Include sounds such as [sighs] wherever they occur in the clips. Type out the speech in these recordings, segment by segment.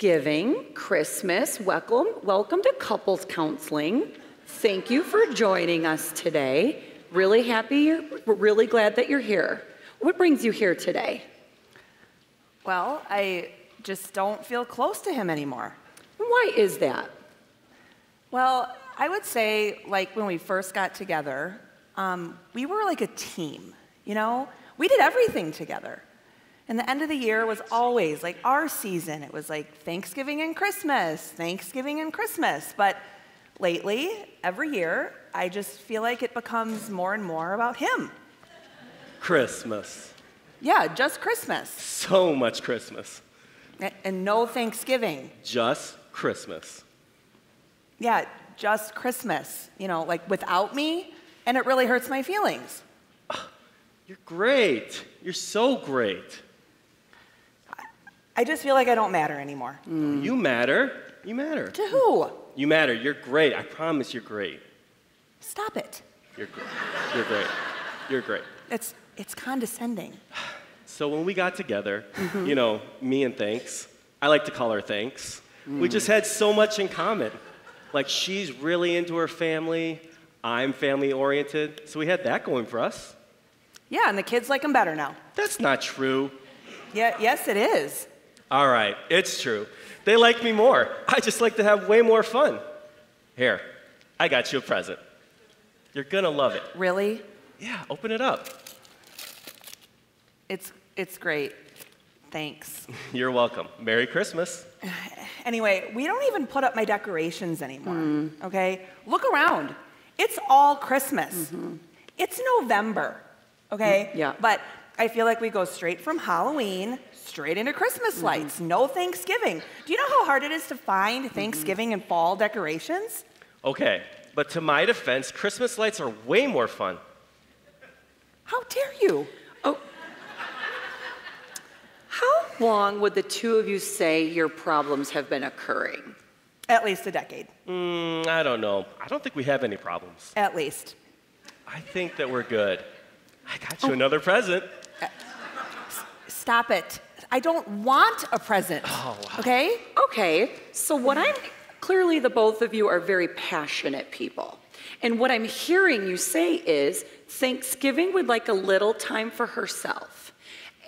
Thanksgiving, Christmas, welcome, welcome to couples counseling. Thank you for joining us today. Really happy, you're, we're really glad that you're here. What brings you here today? Well, I just don't feel close to him anymore. Why is that? Well, I would say, like when we first got together, um, we were like a team, you know? We did everything together. And the end of the year was always like our season. It was like Thanksgiving and Christmas, Thanksgiving and Christmas. But lately, every year, I just feel like it becomes more and more about him. Christmas. Yeah, just Christmas. So much Christmas. And no Thanksgiving. Just Christmas. Yeah, just Christmas. You know, like without me, and it really hurts my feelings. Ah, you're great. You're so great. I just feel like I don't matter anymore. Mm. You matter. You matter. To who? You matter. You're great. I promise you're great. Stop it. You're great. You're great. You're great. It's it's condescending. [sighs] So when we got together, mm-hmm. you know, me and Thanks, I like to call her Thanks. We just mm. had so much in common. Like she's really into her family, I'm family oriented, so we had that going for us. Yeah, and the kids like him better now. That's not true. Yeah, yes, it is. All right, it's true. They like me more. I just like to have way more fun. Here, I got you a present. You're gonna love it. Really? Yeah, open it up. It's it's great. Thanks. [laughs] You're welcome. Merry Christmas. [sighs] Anyway, we don't even put up my decorations anymore. Mm-hmm. Okay? Look around. It's all Christmas. Mm-hmm. It's November. Okay? Mm-hmm. yeah. But I feel like we go straight from Halloween straight into Christmas mm-hmm. lights. No Thanksgiving. Do you know how hard it is to find mm-hmm. Thanksgiving and fall decorations? Okay, but to my defense, Christmas lights are way more fun. How dare you? Oh. How long would the two of you say your problems have been occurring? At least a decade. Mm, I don't know. I don't think we have any problems. At least. I think that we're good. I got you oh. another present. Uh, stop it. I don't want a present. Oh. Okay? Okay, so what I'm clearly the both of you are very passionate people. And what I'm hearing you say is Thanksgiving would like a little time for herself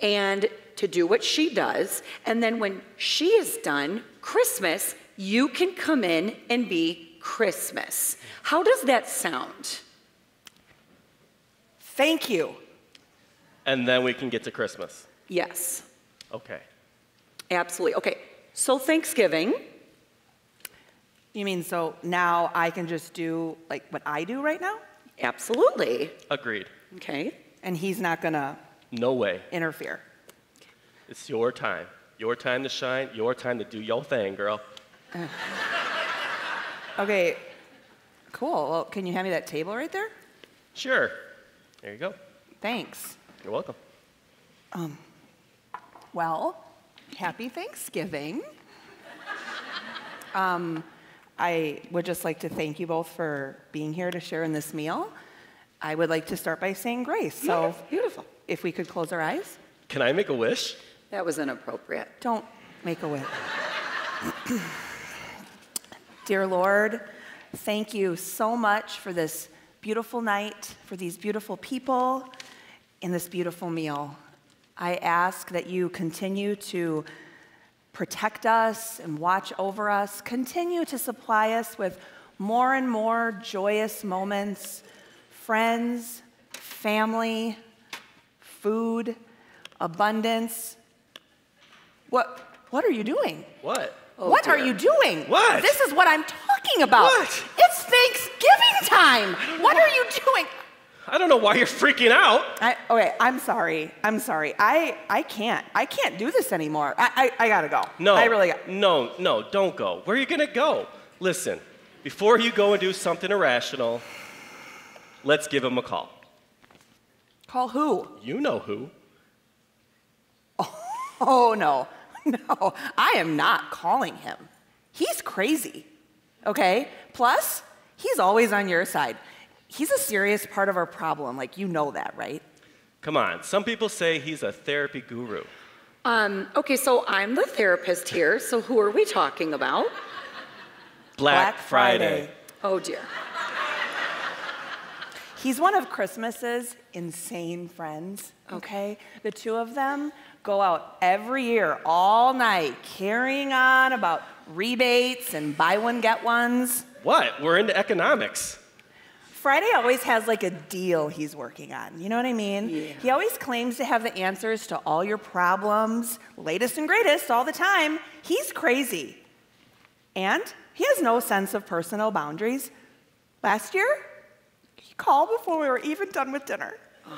and to do what she does. And then when she is done, Christmas, you can come in and be Christmas. How does that sound? Thank you. And then we can get to Christmas. Yes, Okay. absolutely. Okay, so Thanksgiving, You mean so now I can just do like what I do right now? absolutely. Agreed. Okay, And he's not gonna No way. interfere. It's your time. Your time to shine. Your time to do your thing, girl. [laughs] Okay, cool. Well, can you hand me that table right there? Sure. There you go. Thanks. You're welcome. Um, Well, happy Thanksgiving. um, I would just like to thank you both for being here to share in this meal. I would like to start by saying grace. So, Yes, beautiful. if we could close our eyes, Can I make a wish? That was inappropriate. don't make a wish. Dear Lord, thank you so much for this beautiful night, for these beautiful people, and this beautiful meal. I ask that you continue to protect us and watch over us, continue to supply us with more and more joyous moments, friends, family, food, abundance. What, what are you doing? What? Oh, what are you doing? What? This is what I'm talking about. What? It's Thanksgiving time. What are you doing? I don't know why you're freaking out. I, okay, I'm sorry. I'm sorry. I, I can't. I can't do this anymore. I, I, I gotta go. No. I really got. No, no, don't go. Where are you gonna go? Listen, before you go and do something irrational, let's give him a call. Call who? You know who. [laughs] Oh, no. [laughs] No, I am not calling him. He's crazy. Okay? Plus, he's always on your side. He's a serious part of our problem. Like, you know that, right? Come on, some people say he's a therapy guru. Um, okay, so I'm the therapist here, so who are we talking about? Black, Black Friday. Friday. Oh dear. He's one of Christmas's insane friends, okay? The two of them go out every year, all night, carrying on about rebates and buy one, get ones. What? We're into economics. Friday always has like a deal he's working on. You know what I mean? Yeah. He always claims to have the answers to all your problems, latest and greatest, all the time. He's crazy. And he has no sense of personal boundaries. Last year, he called before we were even done with dinner. [sighs]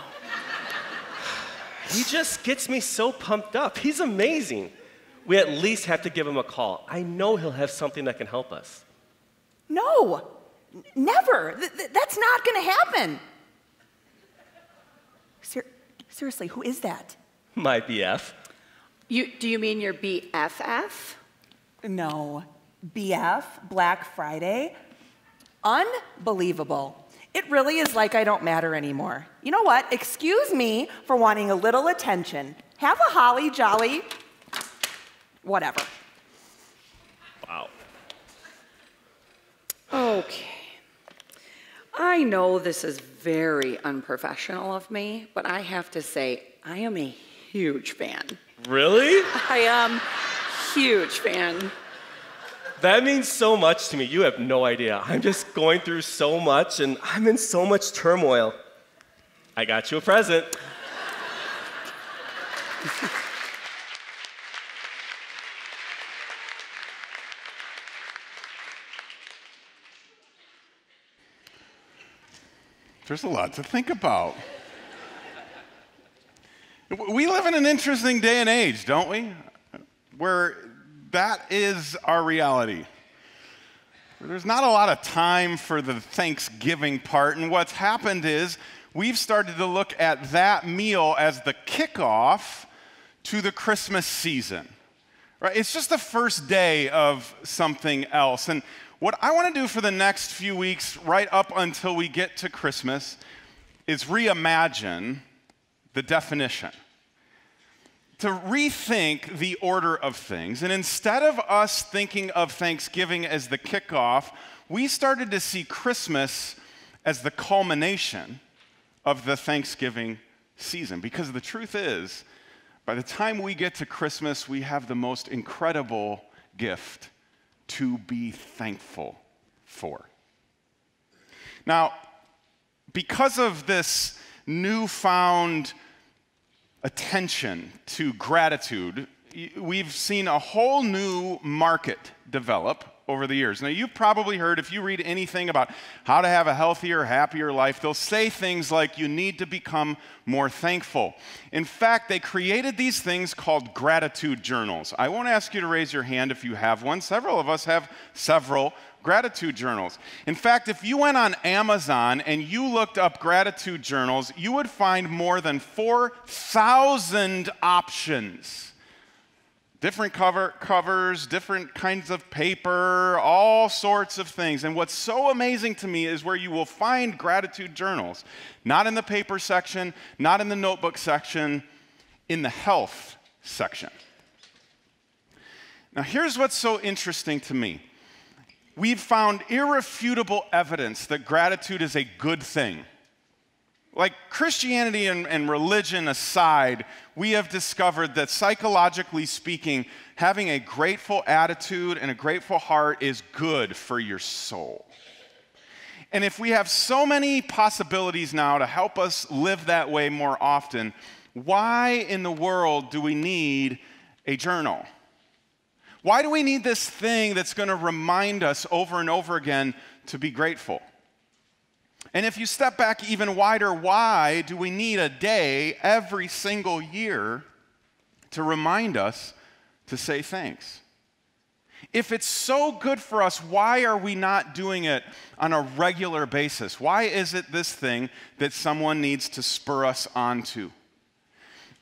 He just gets me so pumped up. He's amazing. We at least have to give him a call. I know he'll have something that can help us. No, never. Th- th- that's not going to happen. Ser- seriously, who is that? My BF. You, do you mean your BFF? No, BF, Black Friday. Unbelievable. It really is like I don't matter anymore. You know what? Excuse me for wanting a little attention. Have a holly jolly, whatever. Wow. Okay. I know this is very unprofessional of me, but I have to say, I am a huge fan. Really? I am huge fan. That means so much to me. You have no idea. I'm just going through so much and I'm in so much turmoil. I got you a present. There's a lot to think about. We live in an interesting day and age, don't we? Where that is our reality. There's not a lot of time for the Thanksgiving part, and what's happened is we've started to look at that meal as the kickoff to the Christmas season. Right? It's just the first day of something else. And what I want to do for the next few weeks, right up until we get to Christmas, is reimagine the definition. To rethink the order of things. And instead of us thinking of Thanksgiving as the kickoff, we started to see Christmas as the culmination of the Thanksgiving season. Because the truth is, by the time we get to Christmas, we have the most incredible gift to be thankful for. Now, because of this newfound attention to gratitude, we've seen a whole new market develop over the years. Now, you've probably heard, if you read anything about how to have a healthier, happier life, they'll say things like you need to become more thankful. In fact, they created these things called gratitude journals. I won't ask you to raise your hand if you have one. Several of us have several gratitude journals. In fact, if you went on Amazon and you looked up gratitude journals, you would find more than 4,000 options. Different cover, covers, different kinds of paper, all sorts of things. And what's so amazing to me is where you will find gratitude journals, not in the paper section, not in the notebook section, in the health section. Now, here's what's so interesting to me we've found irrefutable evidence that gratitude is a good thing. Like Christianity and, and, religion aside, we have discovered that psychologically speaking, having a grateful attitude and a grateful heart is good for your soul. And if we have so many possibilities now to help us live that way more often, why in the world do we need a journal? Why do we need this thing that's going to remind us over and over again to be grateful? And if you step back even wider, why do we need a day every single year to remind us to say thanks? If it's so good for us, why are we not doing it on a regular basis? Why is it this thing that someone needs to spur us onto?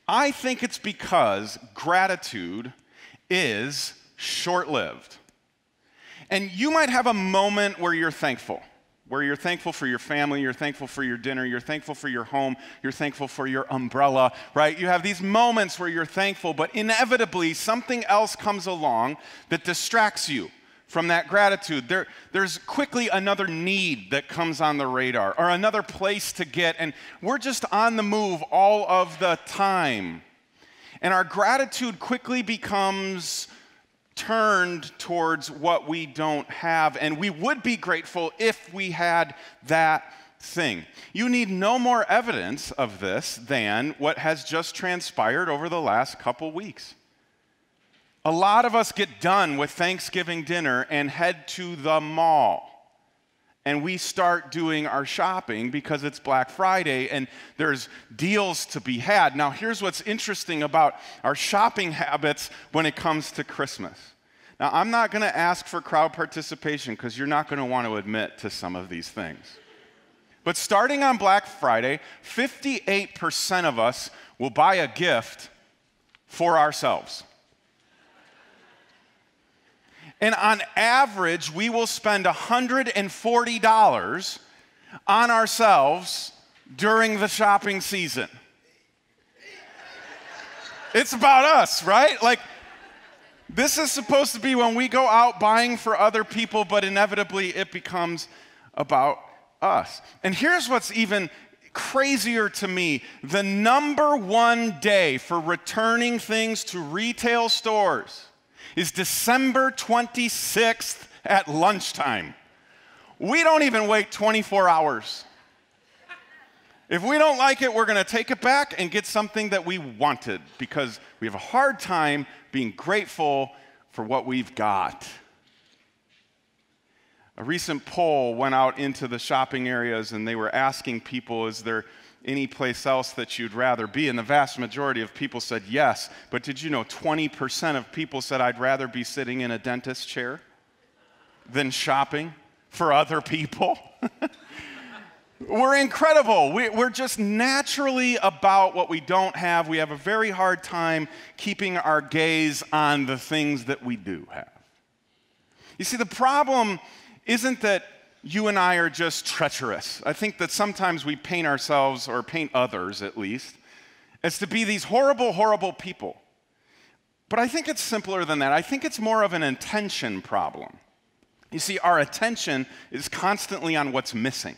I think it's because gratitude is short lived. And you might have a moment where you're thankful. Where you're thankful for your family, you're thankful for your dinner, you're thankful for your home, you're thankful for your umbrella, right? You have these moments where you're thankful, but inevitably something else comes along that distracts you from that gratitude. There, there's quickly another need that comes on the radar or another place to get, and we're just on the move all of the time. And our gratitude quickly becomes turned towards what we don't have, and we would be grateful if we had that thing. You need no more evidence of this than what has just transpired over the last couple weeks. A lot of us get done with Thanksgiving dinner and head to the mall. And we start doing our shopping because it's Black Friday and there's deals to be had. Now, here's what's interesting about our shopping habits when it comes to Christmas. Now, I'm not going to ask for crowd participation because you're not going to want to admit to some of these things. But starting on Black Friday, 58% of us will buy a gift for ourselves. And on average, we will spend $140 on ourselves during the shopping season. It's about us, right? Like, this is supposed to be when we go out buying for other people, but inevitably it becomes about us. And here's what's even crazier to me the number one day for returning things to retail stores is December 26th at lunchtime. We don't even wait 24 hours. If we don't like it, we're going to take it back and get something that we wanted because we have a hard time being grateful for what we've got. A recent poll went out into the shopping areas and they were asking people, is there any place else that you'd rather be? And the vast majority of people said yes. But did you know 20% of people said, I'd rather be sitting in a dentist chair than shopping for other people? [laughs] We're incredible. We, are just naturally about what we don't have. We have a very hard time keeping our gaze on the things that we do have. You see, the problem isn't that you and I are just treacherous. I think that sometimes we paint ourselves, or paint others at least, as to be these horrible, horrible people. But I think it's simpler than that. I think it's more of an intention problem. You see, our attention is constantly on what's missing.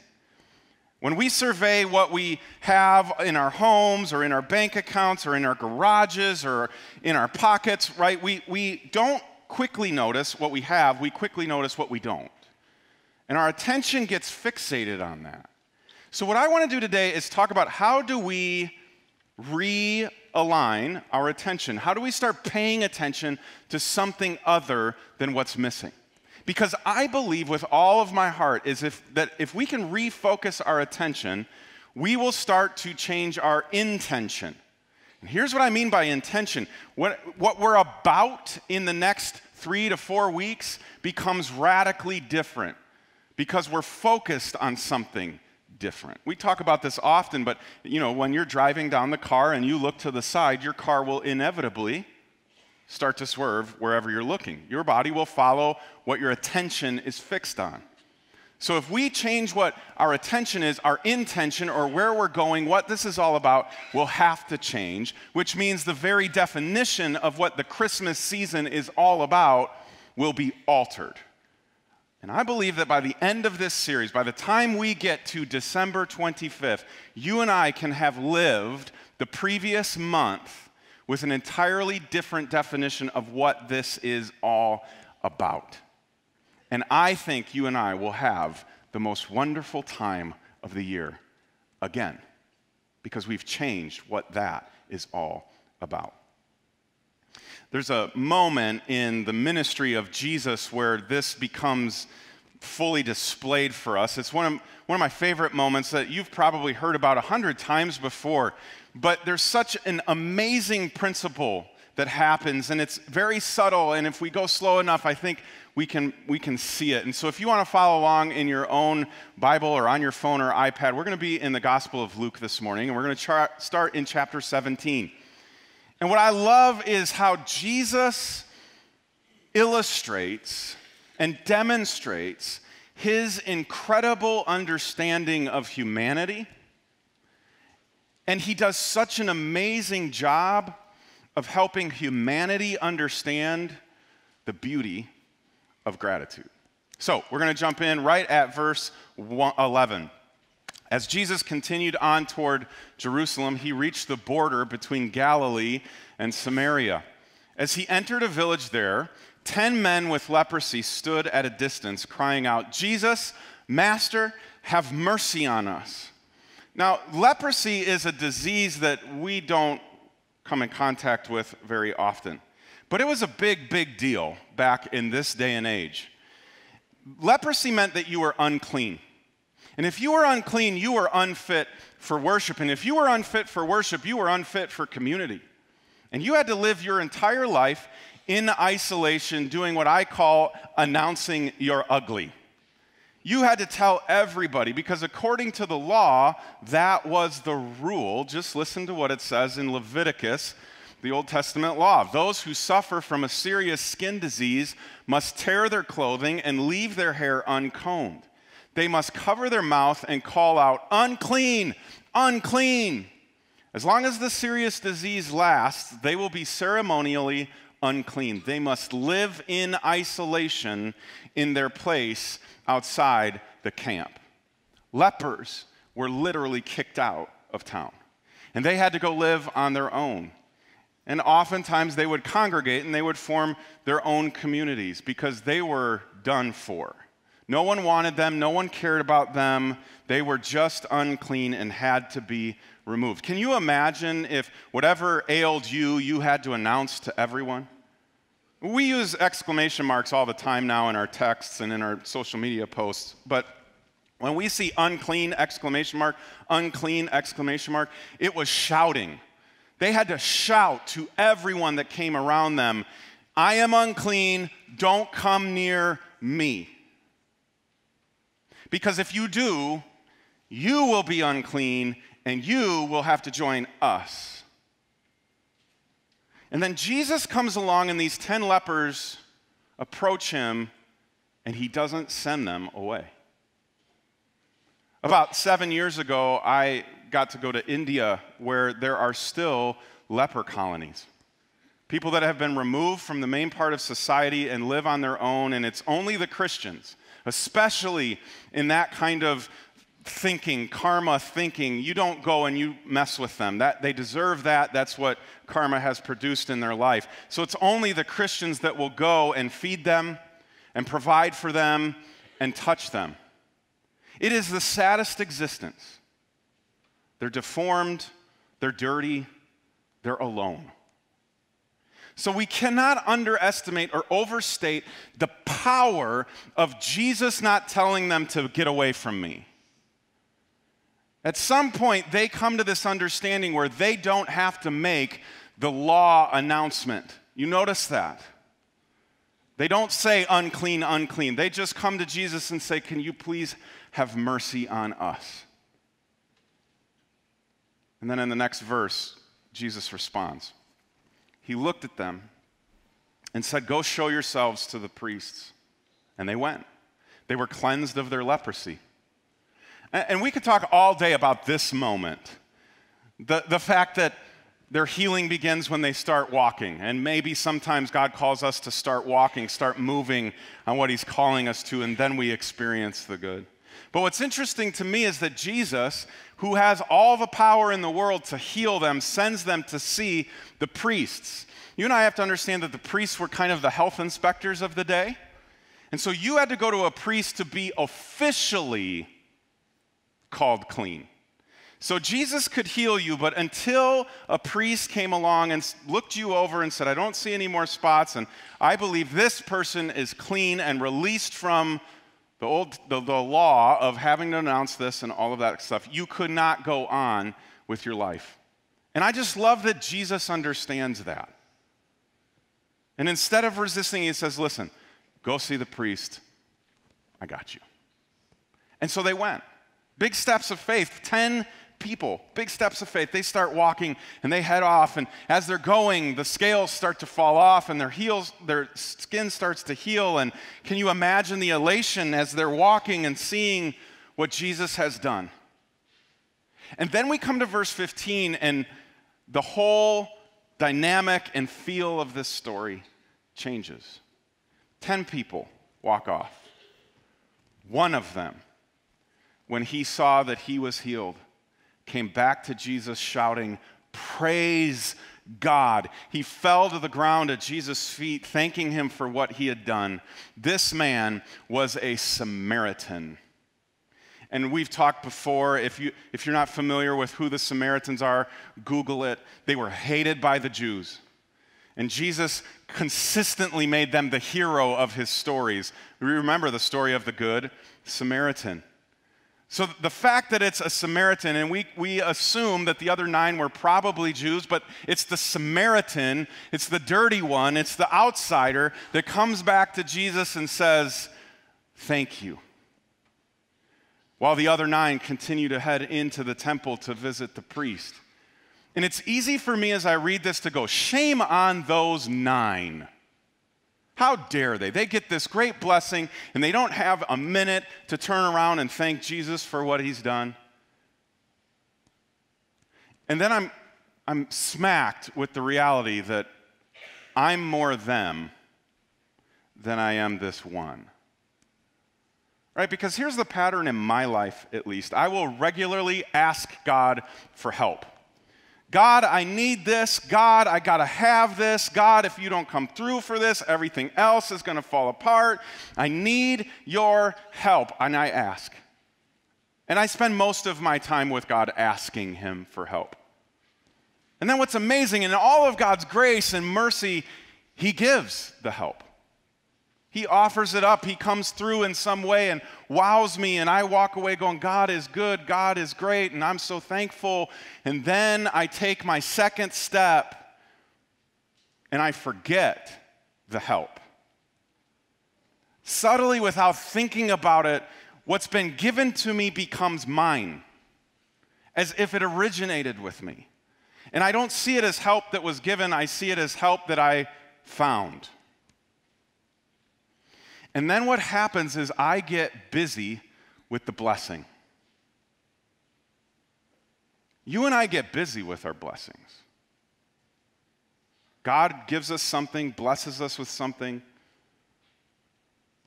When we survey what we have in our homes or in our bank accounts or in our garages or in our pockets, right, we, we don't quickly notice what we have, we quickly notice what we don't. And our attention gets fixated on that. So, what I want to do today is talk about how do we realign our attention? How do we start paying attention to something other than what's missing? Because I believe with all of my heart is if, that if we can refocus our attention, we will start to change our intention. And here's what I mean by intention what, what we're about in the next three to four weeks becomes radically different because we're focused on something different. We talk about this often, but you know, when you're driving down the car and you look to the side, your car will inevitably start to swerve wherever you're looking. Your body will follow what your attention is fixed on. So if we change what our attention is, our intention, or where we're going, what this is all about, will have to change, which means the very definition of what the Christmas season is all about will be altered. And I believe that by the end of this series, by the time we get to December 25th, you and I can have lived the previous month with an entirely different definition of what this is all about. And I think you and I will have the most wonderful time of the year again because we've changed what that is all about. There's a moment in the ministry of Jesus where this becomes fully displayed for us. It's one of, one of my favorite moments that you've probably heard about a hundred times before, but there's such an amazing principle that happens, and it's very subtle, and if we go slow enough, I think we can, we can see it. And so if you want to follow along in your own Bible or on your phone or iPad, we're going to be in the Gospel of Luke this morning, and we're going to start in chapter 17. And what I love is how Jesus illustrates and demonstrates his incredible understanding of humanity. And he does such an amazing job of helping humanity understand the beauty of gratitude. So, we're going to jump in right at verse 11. As Jesus continued on toward Jerusalem, he reached the border between Galilee and Samaria. As he entered a village there, ten men with leprosy stood at a distance, crying out, Jesus, Master, have mercy on us. Now, leprosy is a disease that we don't come in contact with very often, but it was a big, big deal back in this day and age. Leprosy meant that you were unclean. And if you were unclean, you were unfit for worship. And if you were unfit for worship, you were unfit for community. And you had to live your entire life in isolation, doing what I call announcing you're ugly. You had to tell everybody because, according to the law, that was the rule. Just listen to what it says in Leviticus, the Old Testament law. Those who suffer from a serious skin disease must tear their clothing and leave their hair uncombed they must cover their mouth and call out, unclean, unclean. As long as the serious disease lasts, they will be ceremonially unclean. They must live in isolation in their place outside the camp. Lepers were literally kicked out of town, and they had to go live on their own. And oftentimes they would congregate and they would form their own communities because they were done for. No one wanted them, no one cared about them. They were just unclean and had to be removed. Can you imagine if whatever ailed you, you had to announce to everyone? We use exclamation marks all the time now in our texts and in our social media posts, but when we see unclean exclamation mark, unclean exclamation mark, it was shouting. They had to shout to everyone that came around them, I am unclean, don't come near me. Because if you do, you will be unclean and you will have to join us. And then Jesus comes along, and these 10 lepers approach him, and he doesn't send them away. About seven years ago, I got to go to India, where there are still leper colonies. People that have been removed from the main part of society and live on their own, and it's only the Christians especially in that kind of thinking, karma thinking. You don't go and you mess with them. That, they deserve that. That's what karma has produced in their life. So it's only the Christians that will go and feed them and provide for them and touch them. It is the saddest existence. They're deformed, they're dirty, they're alone. So we cannot underestimate or overstate the power of Jesus not telling them to get away from me. At some point, they come to this understanding where they don't have to make the law announcement. You notice that? They don't say unclean, unclean. They just come to Jesus and say, Can you please have mercy on us? And then in the next verse, Jesus responds. He looked at them and said, Go show yourselves to the priests. And they went. They were cleansed of their leprosy. And we could talk all day about this moment the, the fact that their healing begins when they start walking. And maybe sometimes God calls us to start walking, start moving on what He's calling us to, and then we experience the good. But what's interesting to me is that Jesus, who has all the power in the world to heal them, sends them to see the priests. You and I have to understand that the priests were kind of the health inspectors of the day. And so you had to go to a priest to be officially called clean. So Jesus could heal you, but until a priest came along and looked you over and said, I don't see any more spots, and I believe this person is clean and released from the old the, the law of having to announce this and all of that stuff, you could not go on with your life. And I just love that Jesus understands that. And instead of resisting, he says, Listen, go see the priest. I got you. And so they went. Big steps of faith. Ten people, big steps of faith. They start walking and they head off. And as they're going, the scales start to fall off and their heels, their skin starts to heal. And can you imagine the elation as they're walking and seeing what Jesus has done? And then we come to verse 15, and the whole dynamic and feel of this story changes. Ten people walk off. One of them, when he saw that he was healed, came back to Jesus shouting, Praise God. He fell to the ground at Jesus' feet, thanking him for what he had done. This man was a Samaritan. And we've talked before, if, you, if you're not familiar with who the Samaritans are, Google it. They were hated by the Jews. And Jesus consistently made them the hero of his stories. We remember the story of the Good Samaritan. So the fact that it's a Samaritan, and we, we assume that the other nine were probably Jews, but it's the Samaritan, it's the dirty one, it's the outsider that comes back to Jesus and says, Thank you. While the other nine continue to head into the temple to visit the priest. And it's easy for me as I read this to go, Shame on those nine. How dare they? They get this great blessing and they don't have a minute to turn around and thank Jesus for what he's done. And then I'm, I'm smacked with the reality that I'm more them than I am this one. Right? Because here's the pattern in my life, at least. I will regularly ask God for help. God, I need this. God, I got to have this. God, if you don't come through for this, everything else is going to fall apart. I need your help. And I ask. And I spend most of my time with God asking Him for help. And then what's amazing, in all of God's grace and mercy, He gives the help. He offers it up. He comes through in some way and wows me, and I walk away going, God is good, God is great, and I'm so thankful. And then I take my second step and I forget the help. Subtly, without thinking about it, what's been given to me becomes mine, as if it originated with me. And I don't see it as help that was given, I see it as help that I found. And then what happens is I get busy with the blessing. You and I get busy with our blessings. God gives us something, blesses us with something,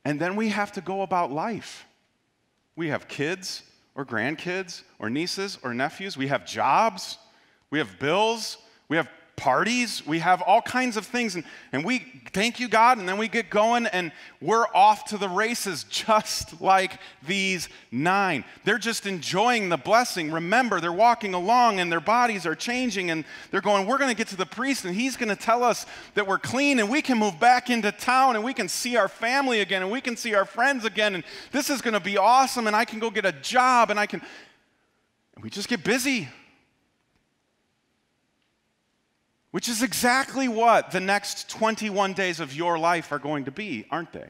and then we have to go about life. We have kids or grandkids or nieces or nephews, we have jobs, we have bills, we have parties, we have all kinds of things, and, and we thank you, God, and then we get going and we're off to the races just [laughs] like these nine. They're just enjoying the blessing. Remember, they're walking along and their bodies are changing, and they're going, We're going to get to the priest, and he's going to tell us that we're clean, and we can move back into town, and we can see our family again, and we can see our friends again, and this is going to be awesome, and I can go get a job, and I can. And we just get busy. Which is exactly what the next 21 days of your life are going to be, aren't they?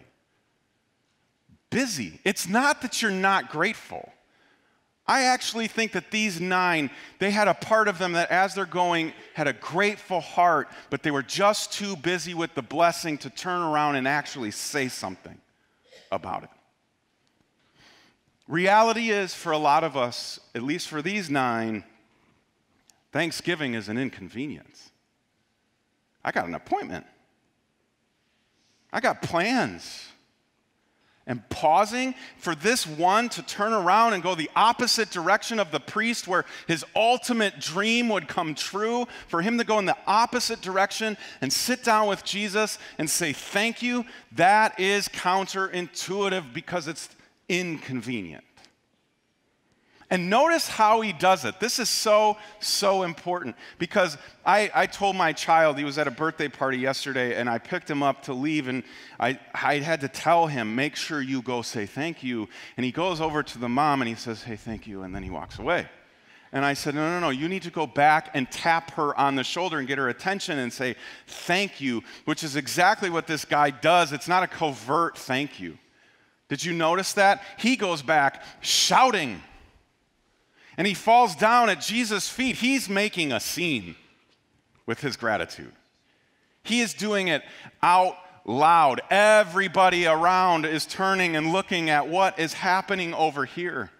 Busy. It's not that you're not grateful. I actually think that these nine, they had a part of them that as they're going had a grateful heart, but they were just too busy with the blessing to turn around and actually say something about it. Reality is, for a lot of us, at least for these nine, Thanksgiving is an inconvenience. I got an appointment. I got plans. And pausing for this one to turn around and go the opposite direction of the priest, where his ultimate dream would come true, for him to go in the opposite direction and sit down with Jesus and say, Thank you, that is counterintuitive because it's inconvenient. And notice how he does it. This is so, so important because I, I told my child, he was at a birthday party yesterday, and I picked him up to leave, and I, I had to tell him, make sure you go say thank you. And he goes over to the mom and he says, hey, thank you, and then he walks away. And I said, No, no, no, you need to go back and tap her on the shoulder and get her attention and say, Thank you, which is exactly what this guy does. It's not a covert thank you. Did you notice that? He goes back shouting and he falls down at Jesus' feet. He's making a scene with his gratitude. He is doing it out loud. Everybody around is turning and looking at what is happening over here.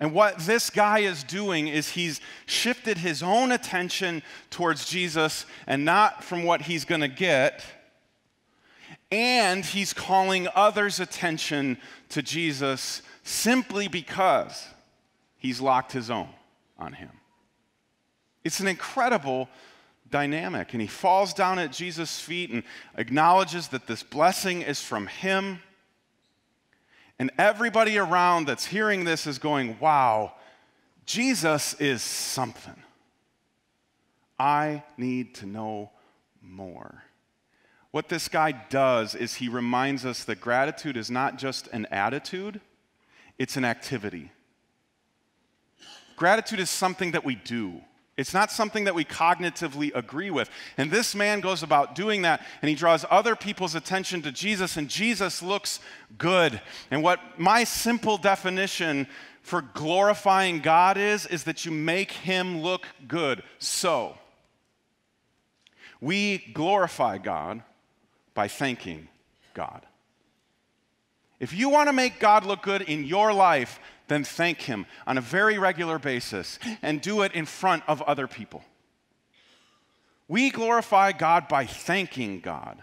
And what this guy is doing is he's shifted his own attention towards Jesus and not from what he's going to get. And he's calling others' attention to Jesus simply because he's locked his own on him. It's an incredible dynamic. And he falls down at Jesus' feet and acknowledges that this blessing is from him. And everybody around that's hearing this is going, wow, Jesus is something. I need to know more. What this guy does is he reminds us that gratitude is not just an attitude, it's an activity. Gratitude is something that we do. It's not something that we cognitively agree with. And this man goes about doing that, and he draws other people's attention to Jesus, and Jesus looks good. And what my simple definition for glorifying God is, is that you make him look good. So, we glorify God by thanking God. If you want to make God look good in your life, then thank Him on a very regular basis and do it in front of other people. We glorify God by thanking God.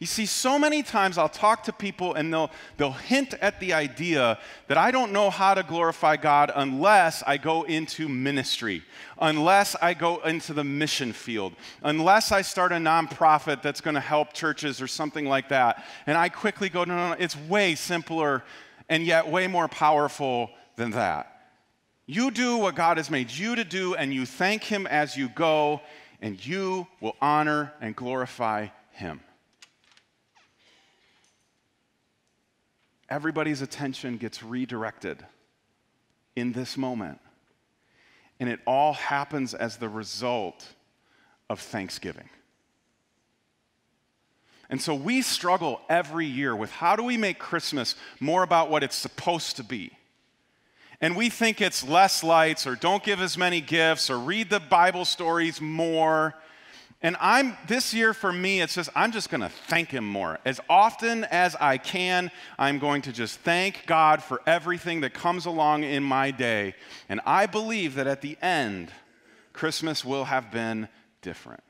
You see, so many times I'll talk to people and they'll, they'll hint at the idea that I don't know how to glorify God unless I go into ministry, unless I go into the mission field, unless I start a nonprofit that's going to help churches or something like that. And I quickly go, no, no, no, it's way simpler and yet way more powerful than that. You do what God has made you to do, and you thank Him as you go, and you will honor and glorify Him. Everybody's attention gets redirected in this moment. And it all happens as the result of Thanksgiving. And so we struggle every year with how do we make Christmas more about what it's supposed to be? And we think it's less lights or don't give as many gifts or read the Bible stories more. And I'm this year for me, it's just I'm just gonna thank him more. As often as I can, I'm going to just thank God for everything that comes along in my day. And I believe that at the end, Christmas will have been different.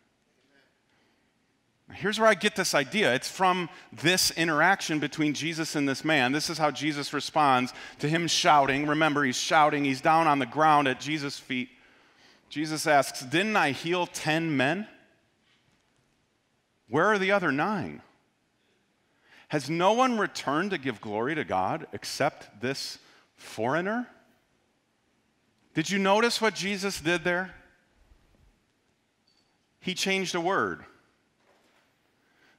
Here's where I get this idea. It's from this interaction between Jesus and this man. This is how Jesus responds to him shouting. Remember, he's shouting, he's down on the ground at Jesus' feet. Jesus asks, Didn't I heal 10 men? Where are the other nine? Has no one returned to give glory to God except this foreigner? Did you notice what Jesus did there? He changed a word.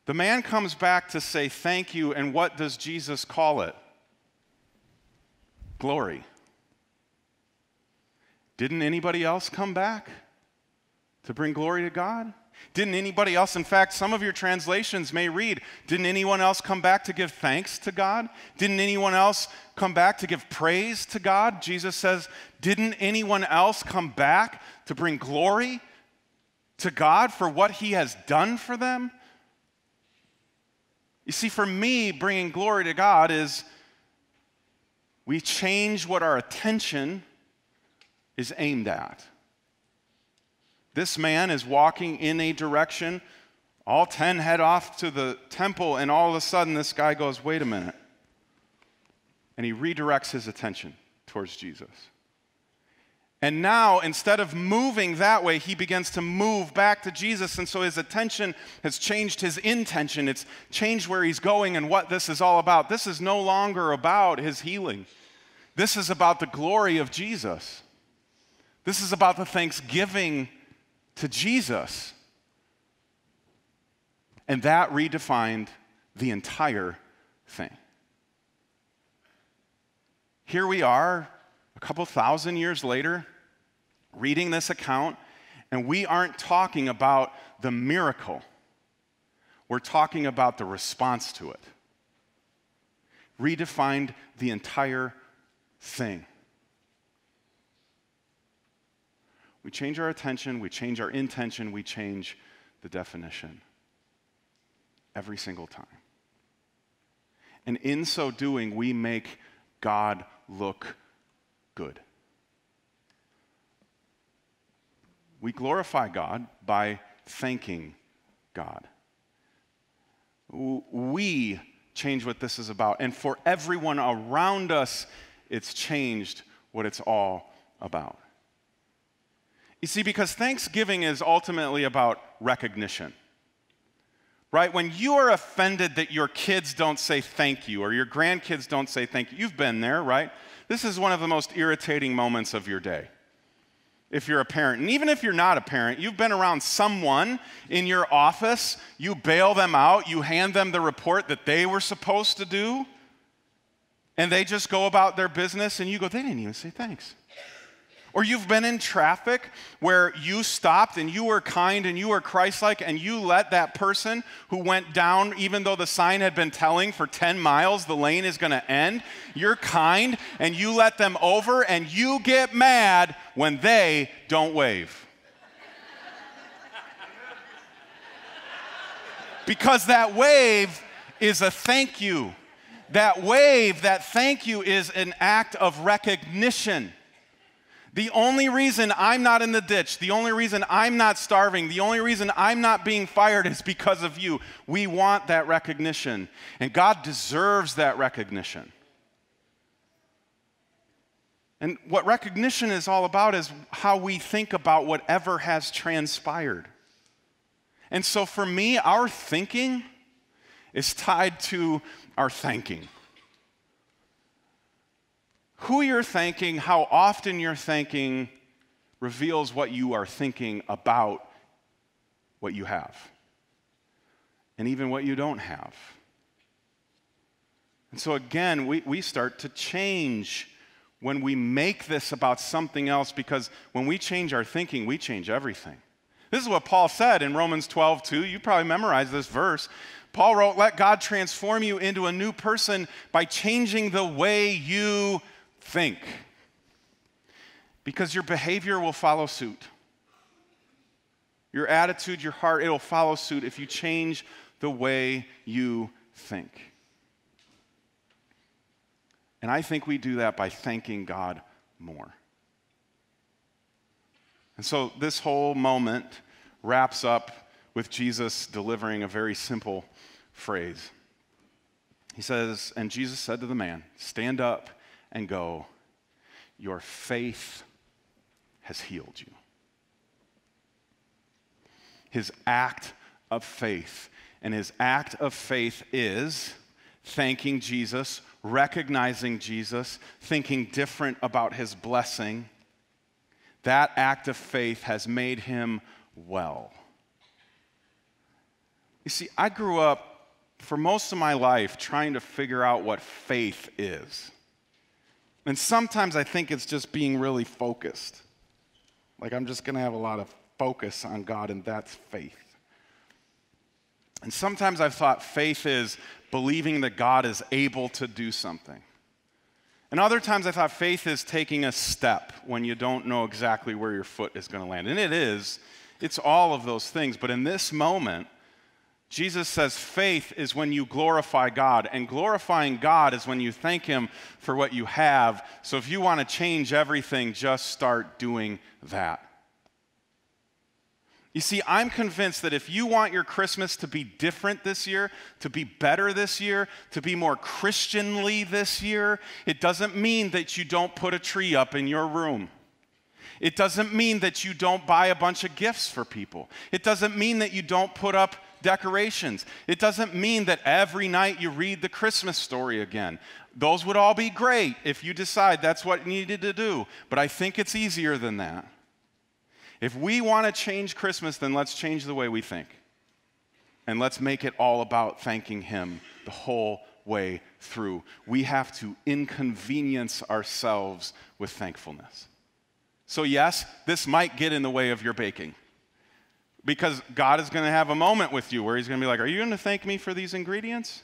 The man comes back to say thank you, and what does Jesus call it? Glory. Didn't anybody else come back to bring glory to God? Didn't anybody else, in fact, some of your translations may read, didn't anyone else come back to give thanks to God? Didn't anyone else come back to give praise to God? Jesus says, didn't anyone else come back to bring glory to God for what he has done for them? You see, for me, bringing glory to God is we change what our attention is aimed at. This man is walking in a direction. All 10 head off to the temple, and all of a sudden, this guy goes, Wait a minute. And he redirects his attention towards Jesus. And now, instead of moving that way, he begins to move back to Jesus. And so his attention has changed his intention. It's changed where he's going and what this is all about. This is no longer about his healing, this is about the glory of Jesus. This is about the thanksgiving to Jesus. And that redefined the entire thing. Here we are a couple thousand years later, reading this account, and we aren't talking about the miracle. We're talking about the response to it. Redefined the entire thing. We change our attention, we change our intention, we change the definition. Every single time. And in so doing, we make God look good. We glorify God by thanking God. We change what this is about. And for everyone around us, it's changed what it's all about. You see, because Thanksgiving is ultimately about recognition. Right? When you are offended that your kids don't say thank you or your grandkids don't say thank you, you've been there, right? This is one of the most irritating moments of your day if you're a parent. And even if you're not a parent, you've been around someone in your office, you bail them out, you hand them the report that they were supposed to do, and they just go about their business, and you go, they didn't even say thanks. Or you've been in traffic where you stopped and you were kind and you were Christ like and you let that person who went down, even though the sign had been telling for 10 miles the lane is going to end, you're kind and you let them over and you get mad when they don't wave. because that wave is a thank you. That wave, that thank you, is an act of recognition. The only reason I'm not in the ditch, the only reason I'm not starving, the only reason I'm not being fired is because of you. We want that recognition, and God deserves that recognition. And what recognition is all about is how we think about whatever has transpired. And so for me, our thinking is tied to our thanking who you're thanking, how often you're thanking, reveals what you are thinking about what you have and even what you don't have. And so, again, we, we start to change when we make this about something else because when we change our thinking, we change everything. This is what Paul said in Romans 12, 2. You probably memorized this verse. Paul wrote, Let God transform you into a new person by changing the way you think. Because your behavior will follow suit. Your attitude, your heart, it'll follow suit if you change the way you think. And I think we do that by thanking God more. And so this whole moment wraps up with Jesus delivering a very simple phrase. He says, And Jesus said to the man, Stand up and go, Your faith has healed you. His act of faith. And his act of faith is thanking Jesus, recognizing Jesus, thinking different about his blessing. That act of faith has made him well. You see, I grew up for most of my life trying to figure out what faith is. And sometimes I think it's just being really focused. Like I'm just going to have a lot of focus on God, and that's faith. And sometimes I've thought faith is believing that God is able to do something. And other times I thought faith is taking a step when you don't know exactly where your foot is going to land. And it is, it's all of those things. But in this moment, Jesus says faith is when you glorify God, and glorifying God is when you thank Him for what you have. So if you want to change everything, just start doing that. You see, I'm convinced that if you want your Christmas to be different this year, to be better this year, to be more Christianly this year, it doesn't mean that you don't put a tree up in your room. It doesn't mean that you don't buy a bunch of gifts for people. It doesn't mean that you don't put up decorations. It doesn't mean that every night you read the Christmas story again. Those would all be great if you decide that's what you needed to do, but I think it's easier than that. If we want to change Christmas, then let's change the way we think. And let's make it all about thanking Him the whole way through. We have to inconvenience ourselves with thankfulness. So, yes, this might get in the way of your baking. Because God is going to have a moment with you where He's going to be like, Are you going to thank me for these ingredients?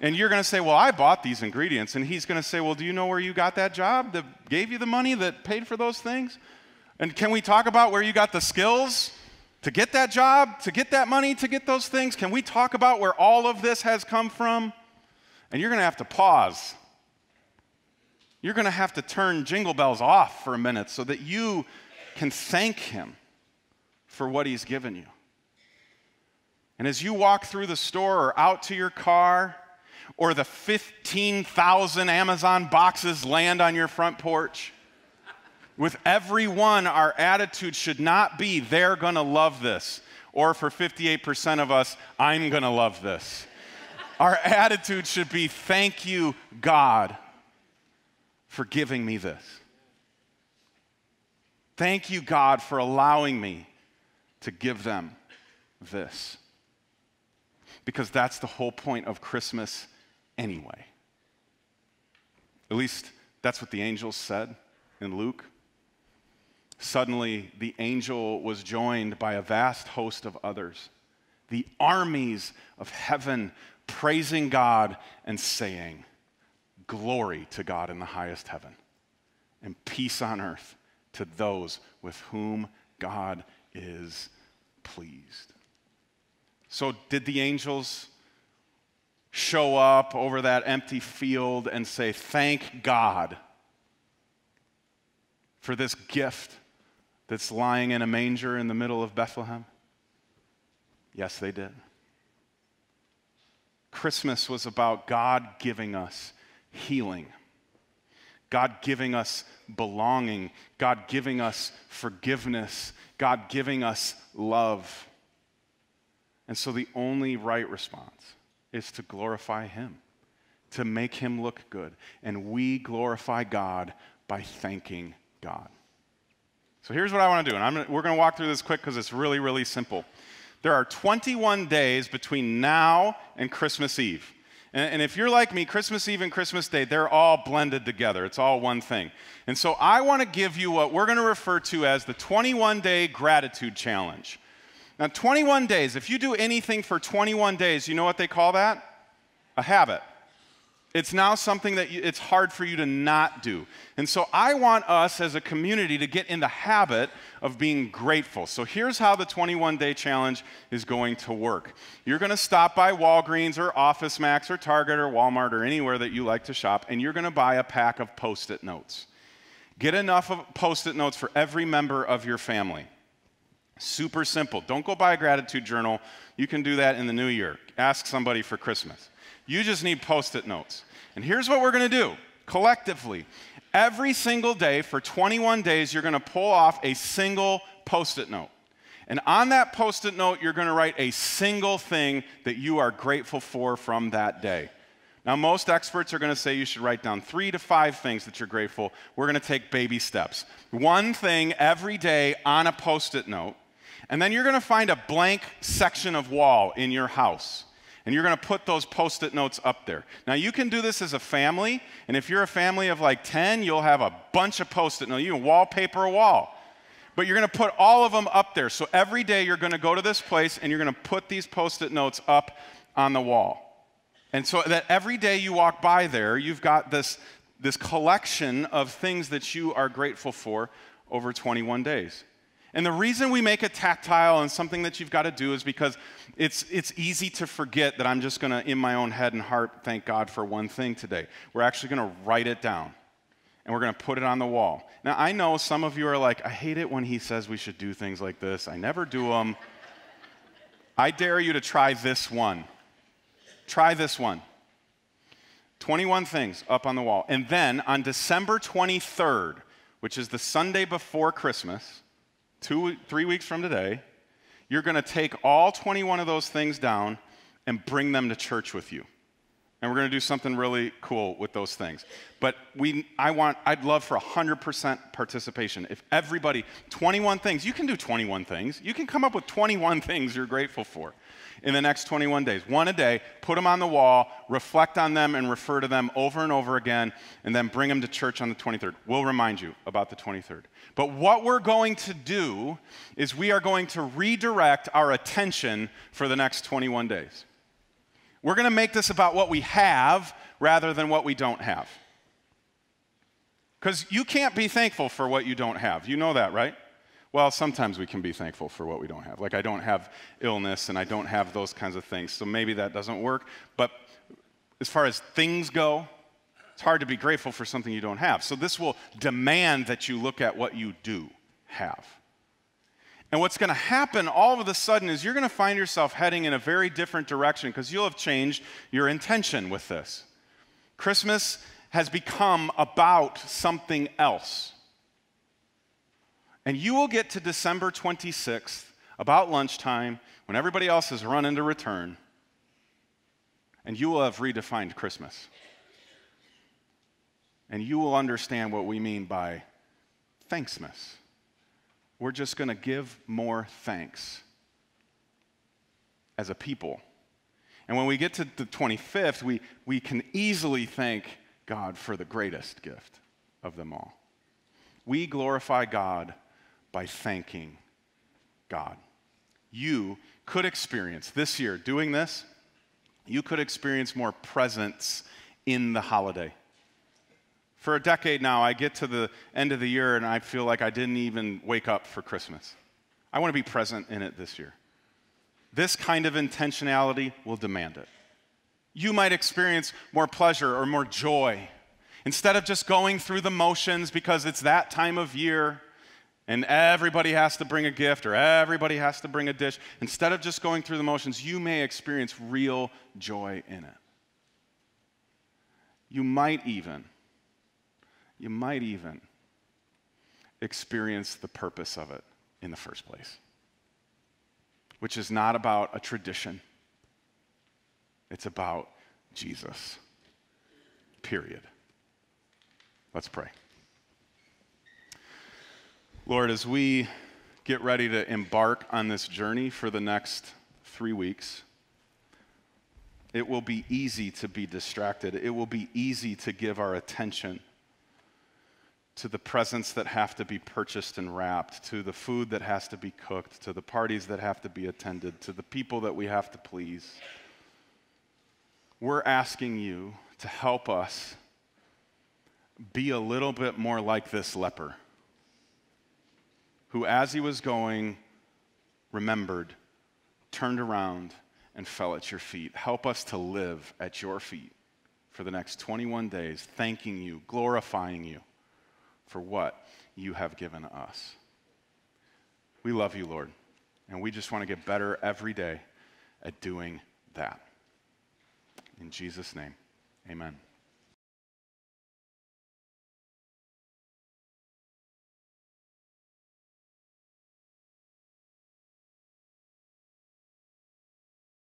And you're going to say, Well, I bought these ingredients. And He's going to say, Well, do you know where you got that job that gave you the money that paid for those things? And can we talk about where you got the skills to get that job, to get that money, to get those things? Can we talk about where all of this has come from? And you're going to have to pause. You're going to have to turn jingle bells off for a minute so that you can thank Him for what He's given you. And as you walk through the store or out to your car, or the 15,000 Amazon boxes land on your front porch, with every one, our attitude should not be, they're to love this. Or for 58% of us, I'm to love this. Our attitude should be, thank you, God, for giving me this. Thank you, God, for allowing me to give them this. Because that's the whole point of Christmas anyway. At least that's what the angels said in Luke. Suddenly, the angel was joined by a vast host of others, the armies of heaven praising God and saying, Glory to God in the highest heaven, and peace on earth to those with whom God is pleased. So, did the angels show up over that empty field and say, Thank God for this gift that's lying in a manger in the middle of Bethlehem? Yes, they did. Christmas was about God giving us healing, God giving us belonging, God giving us forgiveness, God giving us love. And so the only right response is to glorify Him, to make Him look good. And we glorify God by thanking God. So here's what I want to do, and we're going to walk through this quick because it's really, really simple. There are 21 days between now and Christmas Eve. And, and if you're like me, Christmas Eve and Christmas Day, they're all blended together. It's all one thing. And so I want to give you what we're going to refer to as the 21 day gratitude challenge. Now, 21 days, if you do anything for 21 days, you know what they call that? A habit. It's now something that it's hard for you to not do. And so I want us as a community to get in the habit of being grateful. So here's how the 21 day challenge is going to work. You're going to stop by Walgreens or Office Max or Target or Walmart or anywhere that you like to shop, and you're going to buy a pack of post it notes. Get enough of post it notes for every member of your family. Super simple. Don't go buy a gratitude journal. You can do that in the new year. Ask somebody for Christmas. You just need post it notes. And here's what we're going to do collectively. Every single day for 21 days, you're going to pull off a single post it note. And on that post it note, you're going to write a single thing that you are grateful for from that day. Now, most experts are going to say you should write down three to five things that you're grateful. We're going to take baby steps. One thing every day on a post it note, and then you're going to find a blank section of wall in your house and you're going to put those post it notes up there. Now, you can do this as a family, and if you're a family of like 10, you'll have a bunch of post it notes. You can wallpaper a wall. But you're going to put all of them up there. So every day you're going to go to this place and you're going to put these post it notes up on the wall. And so that every day you walk by there, you've got this, this collection of things that you are grateful for over 21 days. And the reason we make it tactile and something that you've got to do is because it's, it's easy to forget that I'm just going to, in my own head and heart, thank God for one thing today. We're actually going to write it down and we're going to put it on the wall. Now, I know some of you are like, I hate it when he says we should do things like this. I never do them. I dare you to try this one. Try this one. 21 things up on the wall. And then on December 23rd, which is the Sunday before Christmas, two, three weeks from today, you're going to take all 21 of those things down and bring them to church with you. And we're going to do something really cool with those things. But we, I want, I'd love for 100% participation. If everybody, 21 things, you can do 21 things. You can come up with 21 things you're grateful for in the next 21 days. One a day, put them on the wall, reflect on them, and refer to them over and over again, and then bring them to church on the 23rd. We'll remind you about the 23rd. But what we're going to do is we are going to redirect our attention for the next 21 days. We're going to make this about what we have rather than what we don't have. Because you can't be thankful for what you don't have. You know that, right? Well, sometimes we can be thankful for what we don't have. Like, I don't have illness and I don't have those kinds of things. So maybe that doesn't work. But as far as things go, it's hard to be grateful for something you don't have. So this will demand that you look at what you do have. And what's going to happen all of a sudden is you're going to find yourself heading in a very different direction because you'll have changed your intention with this. Christmas has become about something else. And you will get to December 26th, about lunchtime, when everybody else has run into return, and you will have redefined Christmas. And you will understand what we mean by thanksmas. We're just going to give more thanks as a people. And when we get to the 25th, we, we can easily thank God for the greatest gift of them all. We glorify God by thanking God. You could experience this year doing this, you could experience more presence in the holiday. For a decade now, I get to the end of the year and I feel like I didn't even wake up for Christmas. I want to be present in it this year. This kind of intentionality will demand it. You might experience more pleasure or more joy. Instead of just going through the motions because it's that time of year, and everybody has to bring a gift or everybody has to bring a dish, instead of just going through the motions, you may experience real joy in it. You might even, you might even experience the purpose of it in the first place, which is not about a tradition, it's about Jesus. Period. Let's pray. Lord, as we get ready to embark on this journey for the next three weeks, it will be easy to be distracted. It will be easy to give our attention to the presents that have to be purchased and wrapped, to the food that has to be cooked, to the parties that have to be attended, to the people that we have to please. We're asking you to help us be a little bit more like this leper who, as he was going, remembered, turned around, and fell at your feet. Help us to live at your feet for the next 21 days, thanking you, glorifying you for what you have given us. We love you, Lord, and we just want to get better every day at doing that. In Jesus' name, amen.